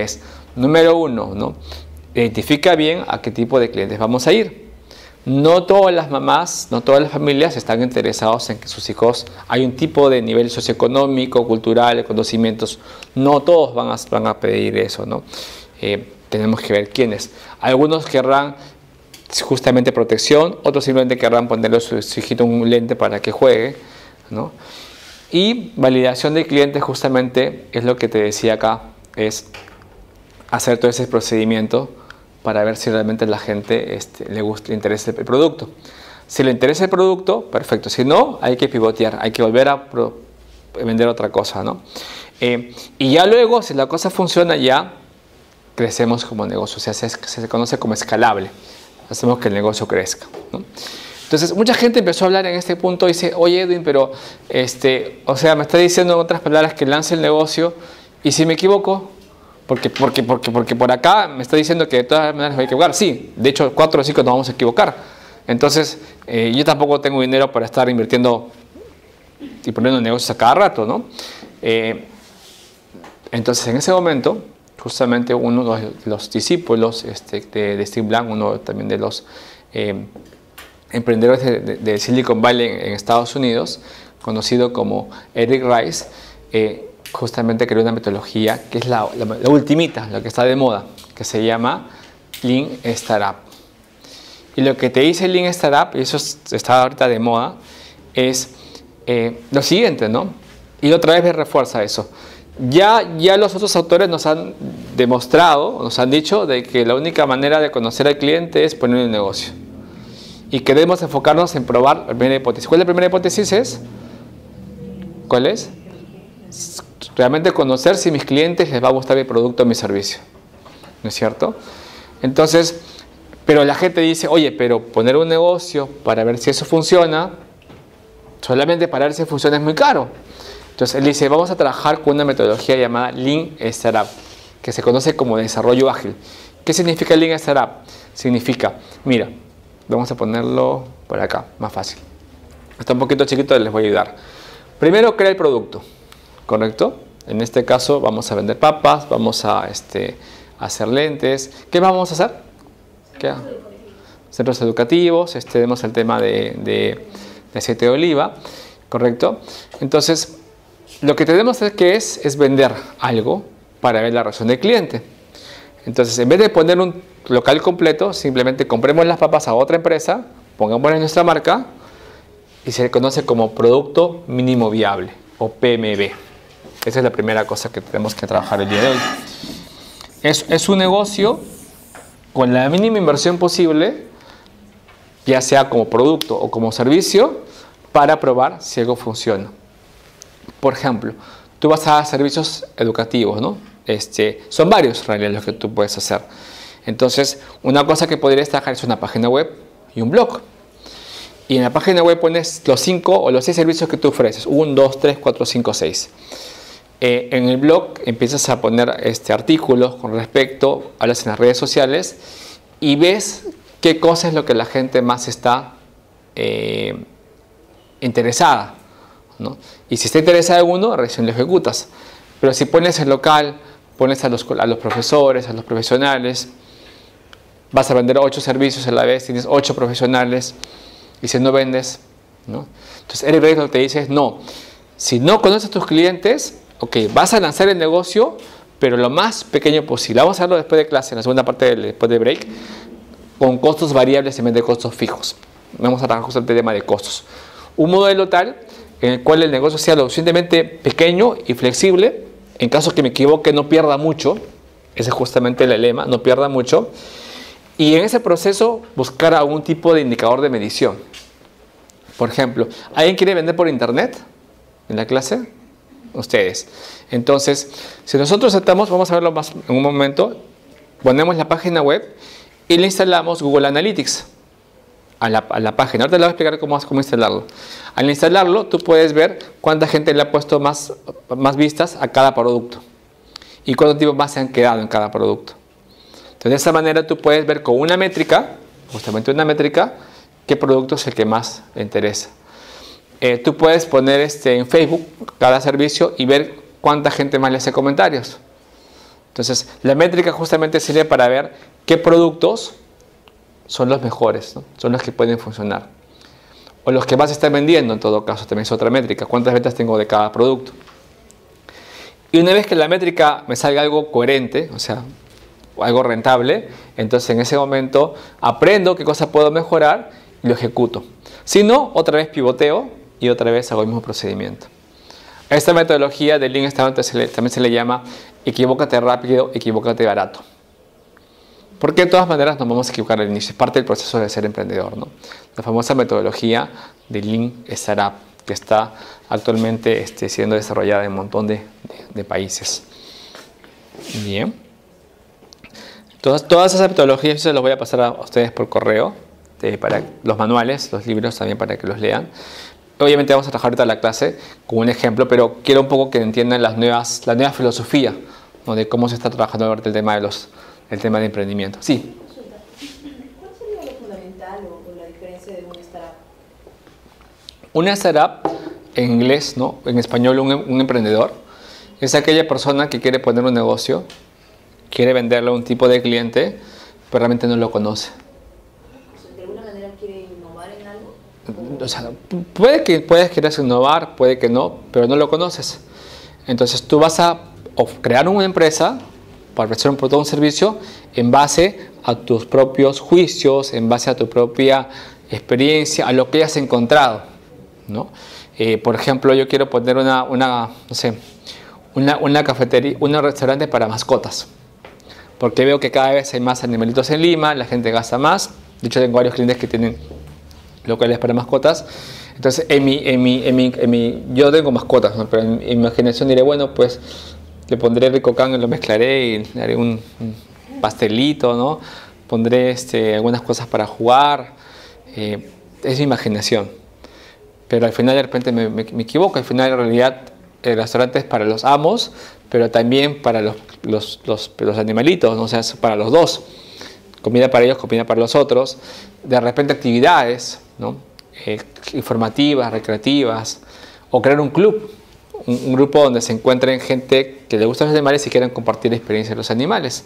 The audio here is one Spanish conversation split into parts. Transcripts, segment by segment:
es, número uno, ¿no? identifica bien a qué tipo de clientes vamos a ir. No todas las mamás, no todas las familias están interesados en que sus hijos hay un tipo de nivel socioeconómico, cultural, conocimientos. No todos van a, van a pedir eso, ¿no? Eh, tenemos que ver quiénes. Algunos querrán justamente protección, otros simplemente querrán ponerle a su, hijito un lente para que juegue, ¿no? Y validación de clientes justamente es lo que te decía acá, es hacer todo ese procedimiento para ver si realmente la gente este, le gusta, le interesa el producto. Si le interesa el producto, perfecto. Si no, hay que pivotear, hay que volver a vender otra cosa, ¿no? Eh, y ya luego, si la cosa funciona, ya crecemos como negocio, o sea, se, conoce como escalable. Hacemos que el negocio crezca. Entonces, mucha gente empezó a hablar en este punto y dice, oye Edwin, pero, este, o sea, me está diciendo en otras palabras que lance el negocio y si me equivoco, porque, porque, porque, porque por acá me está diciendo que de todas maneras me voy a equivocar. Sí, de hecho, cuatro o cinco nos vamos a equivocar. Entonces, eh, yo tampoco tengo dinero para estar invirtiendo y poniendo negocios a cada rato, ¿no? Eh, entonces, en ese momento, justamente uno de los discípulos este, de, Steve Blank, uno también de los eh, emprendedores de, Silicon Valley en, Estados Unidos, conocido como Eric Rice, justamente creó una metodología que es la, la, ultimita, lo que está de moda, que se llama Lean Startup. Y lo que te dice Lean Startup, y eso está ahorita de moda, es eh, lo siguiente, ¿no? Y otra vez me refuerza eso. Ya, ya los otros autores nos han demostrado, nos han dicho de que la única manera de conocer al cliente es poner un negocio. Y queremos enfocarnos en probar la primera hipótesis. ¿Cuál es la primera hipótesis? Es? ¿Cuál es? Realmente conocer si mis clientes les va a gustar mi producto o mi servicio. ¿No es cierto? Entonces, pero la gente dice, oye, pero poner un negocio para ver si eso funciona, solamente para ver si funciona es muy caro. Entonces él dice, vamos a trabajar con una metodología llamada Lean Startup, que se conoce como desarrollo ágil. ¿Qué significa Lean Startup? Significa, mira, vamos a ponerlo por acá, más fácil. Está un poquito chiquito, les voy a ayudar. Primero crea el producto. ¿Correcto? En este caso vamos a vender papas, vamos a este, hacer lentes. ¿Qué vamos a hacer? ¿Qué? Centros educativos, este, tenemos el tema de, de, aceite de oliva, ¿correcto? Entonces, lo que tenemos que es, es vender algo para ver la reacción del cliente. Entonces, en vez de poner un local completo, simplemente compremos las papas a otra empresa, pongamos en nuestra marca y se conoce como producto mínimo viable o PMB. Esa es la primera cosa que tenemos que trabajar el día de hoy. Es, es un negocio con la mínima inversión posible, ya sea como producto o como servicio, para probar si algo funciona. Por ejemplo, tú vas a servicios educativos, ¿no? Este, son varios realidad los que tú puedes hacer. Entonces, una cosa que podrías trabajar es una página web y un blog. Y en la página web pones los cinco o los seis servicios que tú ofreces. 1, 2, 3, 4, 5, 6. Eh, en el blog empiezas a poner este, artículos con respecto, hablas en las redes sociales y ves qué cosa es lo que la gente más está eh, interesada. Y si está interesada en uno, recién lo ejecutas. Pero si pones el local, pones a los, a los profesores, a los profesionales, vas a vender ocho servicios a la vez, tienes ocho profesionales, y si no vendes, ¿no? Entonces Eric Reis lo que te dice es, no, si no conoces a tus clientes, ok, vas a lanzar el negocio, pero lo más pequeño posible. Vamos a hacerlo después de clase, en la segunda parte del, después de break, con costos variables en vez de costos fijos. Vamos a trabajar justamente el tema de costos. Un modelo tal en el cual el negocio sea lo suficientemente pequeño y flexible, en caso que me equivoque no pierda mucho, ese es justamente el lema, no pierda mucho, y en ese proceso buscar algún tipo de indicador de medición. Por ejemplo, ¿alguien quiere vender por internet en la clase? Ustedes. Entonces, si nosotros estamos, vamos a verlo más en un momento, ponemos la página web y le instalamos Google Analytics a la, página. Ahora te voy a explicar cómo, cómo instalarlo. Al instalarlo, tú puedes ver cuánta gente le ha puesto más, más vistas a cada producto y cuántos tipos más se han quedado en cada producto. Entonces, de esa manera tú puedes ver con una métrica, justamente una métrica, qué producto es el que más le interesa. Eh, tú puedes poner este, en Facebook cada servicio y ver cuánta gente más le hace comentarios. Entonces, la métrica justamente sirve para ver qué productos son los mejores, son los que pueden funcionar. O los que más están vendiendo, en todo caso, también es otra métrica. ¿Cuántas ventas tengo de cada producto? Y una vez que la métrica me salga algo coherente, o sea, algo rentable, entonces en ese momento aprendo qué cosa puedo mejorar y lo ejecuto. Si no, otra vez pivoteo y otra vez hago el mismo procedimiento. Esta metodología de Lean Startup también se le llama equivócate rápido, equivócate barato. Porque de todas maneras nos vamos a equivocar al inicio, es parte del proceso de ser emprendedor. ¿no? La famosa metodología de Lean Startup, que está actualmente este, siendo desarrollada en un montón de, países. Bien. Todas, todas esas metodologías se las voy a pasar a ustedes por correo, para los manuales, los libros también para que los lean. Obviamente vamos a trabajar ahorita la clase con un ejemplo, pero quiero un poco que entiendan las nuevas, la nueva filosofía de cómo se está trabajando ahorita el tema de los, el tema de emprendimiento. Sí. ¿Cuál sería lo fundamental o, la diferencia de una startup? Una startup, en inglés, ¿no? en español, un, un emprendedor, es aquella persona que quiere poner un negocio, quiere venderle a un tipo de cliente, pero realmente no lo conoce. ¿De alguna manera quiere innovar en algo? O sea, puede que puedes querer innovar, puede que no, pero no lo conoces. Entonces tú vas a crear una empresa para ofrecer un producto o un servicio en base a tus propios juicios, en base a tu propia experiencia, a lo que hayas encontrado. ¿no? Eh, por ejemplo, yo quiero poner una, una no sé, una, una cafetería, un restaurante para mascotas. Porque veo que cada vez hay más animalitos en Lima, la gente gasta más. De hecho, tengo varios clientes que tienen locales para mascotas. Entonces, en mi, en mi, en mi, en mi yo tengo mascotas, pero en, mi imaginación diré, bueno, pues le pondré ricocán y lo mezclaré y haré un, pastelito, ¿no? Pondré este, algunas cosas para jugar. Eh, es mi imaginación. Pero al final de repente me, me, me equivoco. Al final, en realidad, el restaurante es para los amos, pero también para los, los, los, animalitos, ¿no? o sea, es para los dos. Comida para ellos, comida para los otros. De repente actividades ¿no? Eh, informativas, recreativas, o crear un club, un, grupo donde se encuentren gente que le gustan los animales y quieran compartir experiencias de los animales.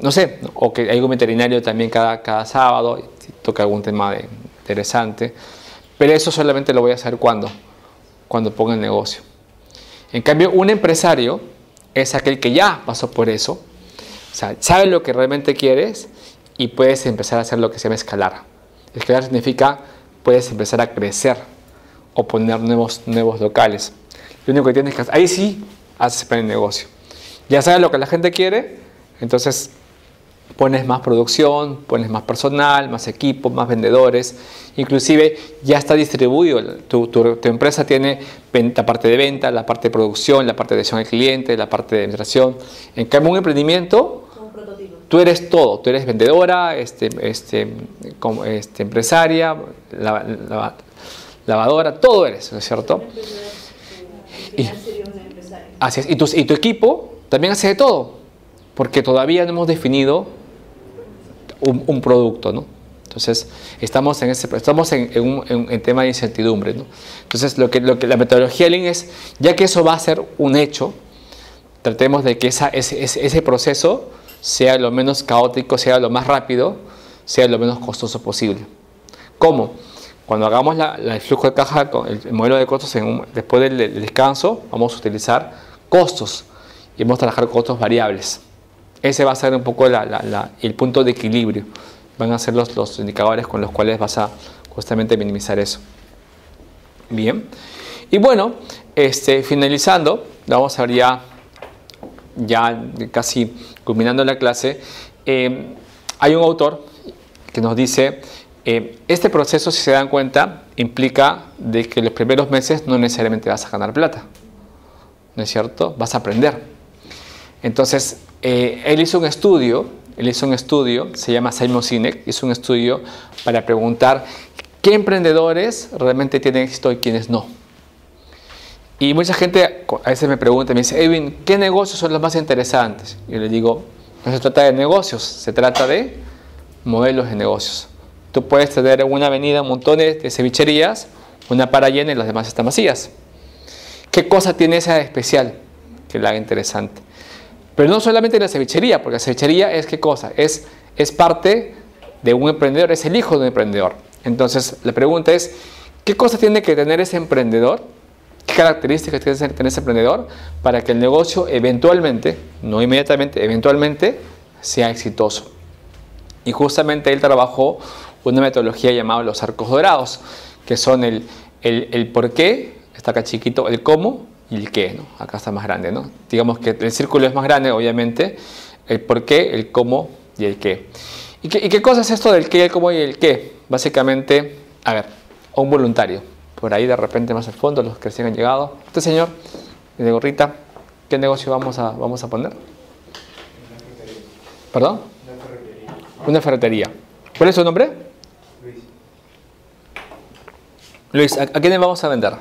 No sé, o que hay un veterinario también cada, cada sábado, toca algún tema interesante, pero eso solamente lo voy a hacer cuando, cuando ponga el negocio. En cambio, un empresario es aquel que ya pasó por eso, o sea, sabe lo que realmente quieres y puedes empezar a hacer lo que se llama escalar. Escalar significa puedes empezar a crecer o poner nuevos, nuevos locales. Lo único que tienes que hacer, ahí sí haces el negocio. Ya sabes lo que la gente quiere, entonces pones más producción, pones más personal, más equipo, más vendedores, inclusive ya está distribuido, tu, empresa tiene la parte de venta, la parte de producción, la parte de atención al cliente, la parte de administración. En cambio, un emprendimiento, tú eres todo, tú eres vendedora, este, este, este empresaria, lavadora, todo eres, ¿no es cierto? Y, así es, y tu, y tu equipo también hace de todo, porque todavía no hemos definido un, producto, ¿no? Entonces, estamos en, ese, estamos en, un tema de incertidumbre, ¿no? Entonces, lo que, lo que la metodología Lean es, ya que eso va a ser un hecho, tratemos de que esa, ese, ese, proceso sea lo menos caótico, sea lo más rápido, sea lo menos costoso posible. ¿Cómo? Cuando hagamos la, el flujo de caja, con el modelo de costos después del, descanso, vamos a utilizar costos y vamos a trabajar costos variables. Ese va a ser un poco el punto de equilibrio. Van a ser los, los indicadores con los cuales vas a justamente minimizar eso. Bien. Y bueno, este, finalizando, vamos a ver ya, ya casi culminando la clase, eh, hay un autor que nos dice, eh, este proceso, si se dan cuenta, implica de que los primeros meses no necesariamente vas a ganar plata, ¿no es cierto? Vas a aprender. Entonces, eh, él hizo un estudio, él hizo un estudio, se llama Simon Sinek, hizo un estudio para preguntar qué emprendedores realmente tienen éxito y quiénes no. Y mucha gente a veces me pregunta, me dice, Edwin, ¿qué negocios son los más interesantes? Yo le digo, no se trata de negocios, se trata de modelos de negocios. Tú puedes tener en una avenida montón de cevicherías, una para llena y las demás están vacías. ¿Qué cosa tiene esa de especial que la haga interesante? Pero no solamente en la cevichería, porque la cevichería es qué cosa? Es, es parte de un emprendedor, es el hijo de un emprendedor. Entonces, la pregunta es, ¿qué cosas tiene que tener ese emprendedor? ¿Qué características tiene que tener ese emprendedor para que el negocio eventualmente, no inmediatamente, eventualmente sea exitoso? Y justamente él trabajó una metodología llamada los arcos dorados, que son el, el, el por qué, está acá chiquito, el cómo y el qué, ¿no? Acá está más grande, ¿no? Digamos que el círculo es más grande, obviamente, el por qué, el cómo y el qué. ¿Y qué, y qué cosa es esto del qué, el cómo y el qué? Básicamente, a ver, un voluntario. Por ahí de repente más al fondo, los que recién han llegado. Este señor, de gorrita, ¿qué negocio vamos a, vamos a poner? ¿Perdón? Una ferretería. ¿Cuál es su nombre? Luis, Luis, ¿a, a quién le vamos a vender?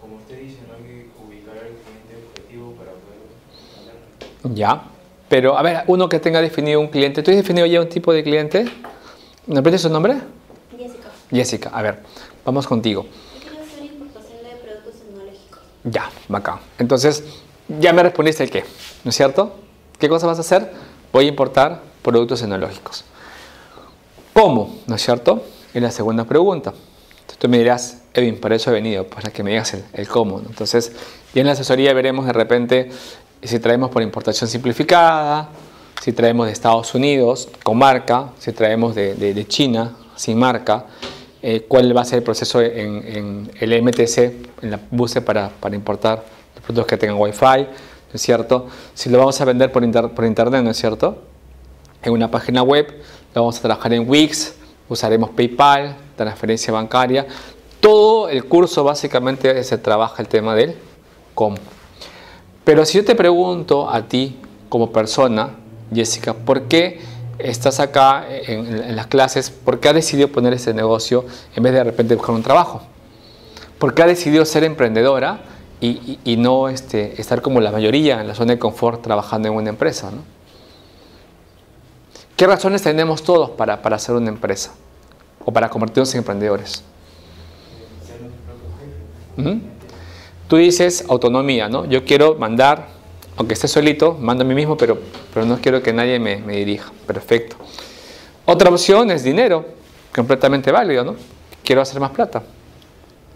como usted dice, no hay que ubicar al cliente objetivo para poder. Ya. Pero, a ver, uno que tenga definido un cliente. ¿Tú has definido ya un tipo de cliente? ¿Me repites su nombre? Jessica, Jessica. A ver, vamos contigo. yo quiero hacer importación de productos tecnológicos. Ya, bacán. Entonces, ya me respondiste el qué, ¿no es cierto? ¿Qué cosa vas a hacer? Voy a importar productos tecnológicos. ¿Cómo? ¿No es cierto? Es la segunda pregunta. Entonces, tú me dirás, Edwin, para eso he venido, para que me digas el, el cómo. ¿no? Entonces, ya en la asesoría veremos de repente si traemos por importación simplificada, si traemos de Estados Unidos con marca, si traemos de, China sin marca, eh, cuál va a ser el proceso en, el MTC, en la buse para, para importar los productos que tengan Wi-Fi, ¿no es cierto? Si lo vamos a vender por, inter- por internet, ¿no es cierto? En una página web, lo vamos a trabajar en Wix, usaremos PayPal, transferencia bancaria. Todo el curso básicamente se trabaja el tema del cómo. Pero si yo te pregunto a ti como persona, Jessica, ¿por qué estás acá en, en las clases? ¿Por qué has decidido poner este negocio en vez de de repente buscar un trabajo? ¿Por qué has decidido ser emprendedora y, y- y no este, estar como la mayoría en la zona de confort trabajando en una empresa? ¿no? ¿Qué razones tenemos todos para, para hacer una empresa o para convertirnos en emprendedores? Tú dices autonomía, ¿no? Yo quiero mandar, aunque esté solito, mando a mí mismo, pero, pero no quiero que nadie me, me dirija. Perfecto. Otra opción es dinero, completamente válido, ¿no? Quiero hacer más plata.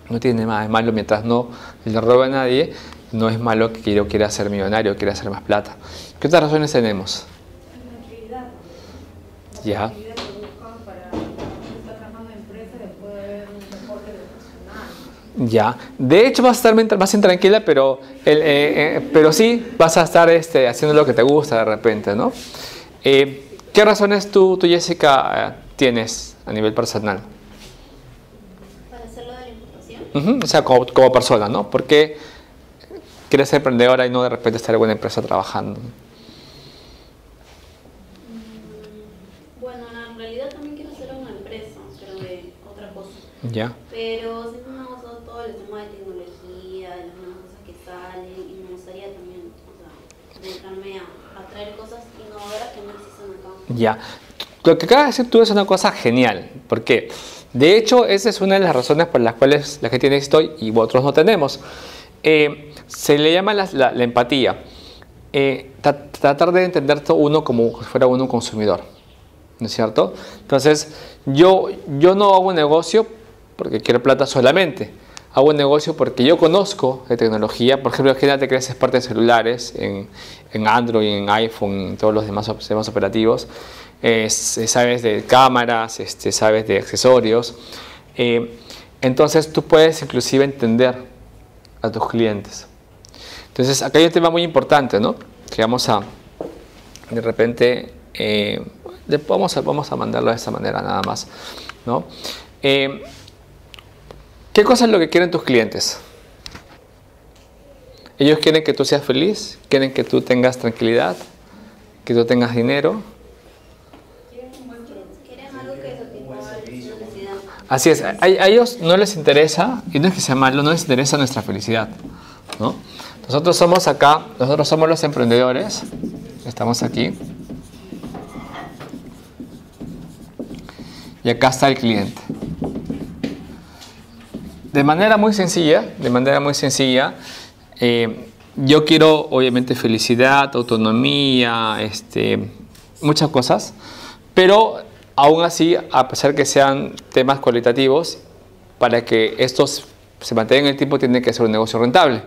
No tiene nada de malo mientras no le robe a nadie, no es malo que yo quiera ser millonario, quiera hacer más plata. ¿Qué otras razones tenemos? tranquilidad. Ya. Ya, de hecho vas a estar más intranquila, pero, el, eh, eh, pero sí vas a estar este, haciendo lo que te gusta de repente, ¿no? Eh, ¿Qué razones tú, tú, Jessica, eh, tienes a nivel personal? Para hacerlo de la importación, Ujú, O sea, como, como persona, ¿no? ¿Por qué quieres ser emprendedora y no de repente estar en una empresa trabajando? bueno, en realidad también quiero hacer una empresa, pero de otra cosa. Ya. Pero siempre me ha gustado todo el tema de tecnología, de las nuevas cosas que salen, y me gustaría también, o sea, dedicarme cosas innovadoras que no existen acá. Ya. Lo que acabas de decir tú es una cosa genial. ¿Por qué? De hecho, esa es una de las razones por las cuales la gente tiene éxito y otros no tenemos. Eh, se le llama la, la- la empatía. Eh, tra- tratar de entender todo uno como si fuera uno un consumidor. ¿No es cierto? Entonces, yo, yo no hago un negocio porque quiero plata solamente. Hago un negocio porque yo conozco de tecnología. Por ejemplo, imagínate que haces parte de celulares en, en Android, en iPhone, en todos los demás sistemas operativos. Eh, sabes de cámaras, este, sabes de accesorios. Eh, entonces, tú puedes inclusive entender a tus clientes. Entonces, acá hay un tema muy importante, ¿no? Que vamos a, de repente, eh, vamos, a, vamos a mandarlo de esa manera nada más, ¿no? ¿Qué cosa es lo que quieren tus clientes? Ellos quieren que tú seas feliz, quieren que tú tengas tranquilidad, que tú tengas dinero. Así es, a, a ellos no les interesa, y no es que sea malo, no les interesa nuestra felicidad, ¿no? Nosotros somos acá, nosotros somos los emprendedores, estamos aquí. Y acá está el cliente. De manera muy sencilla, de manera muy sencilla, eh, yo quiero obviamente felicidad, autonomía, este, muchas cosas, pero aún así, a pesar que sean temas cualitativos, para que estos se mantengan en el tiempo tiene que ser un negocio rentable.